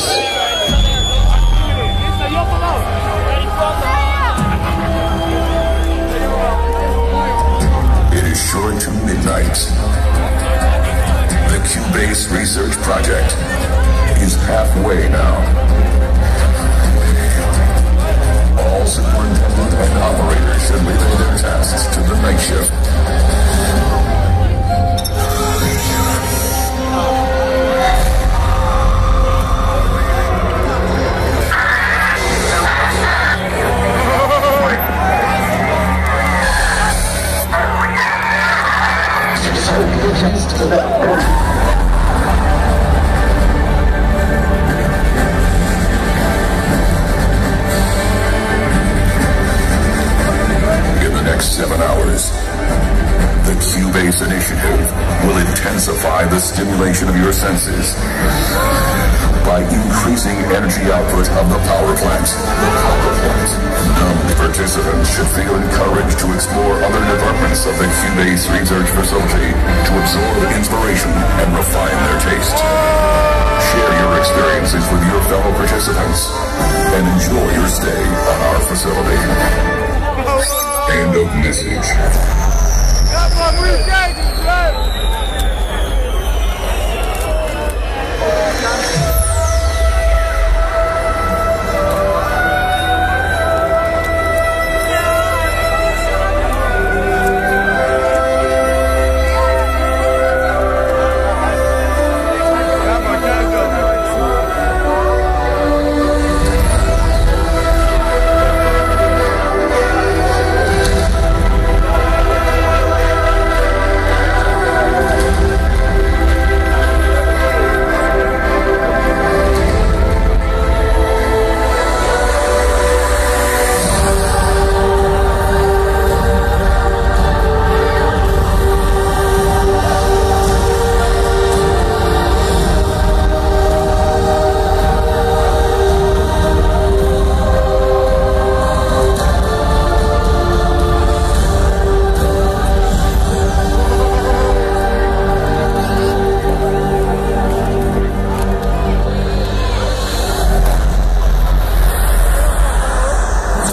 space. It is short to midnight. The Q-Base Research Project is halfway now. All superintendent and operators should relay their tasks to the night shift. In the next seven hours, the Q-Base Initiative will intensify the stimulation of your senses by increasing energy output of the power plant. The power. Participants should feel encouraged to explore other departments of the Q-Base research facility to absorb inspiration and refine their taste. Share your experiences with your fellow participants and enjoy your stay on our facility. End of message.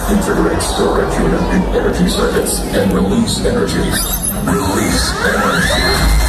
Integrate storage unit in energy circuits and release energy. Release energy.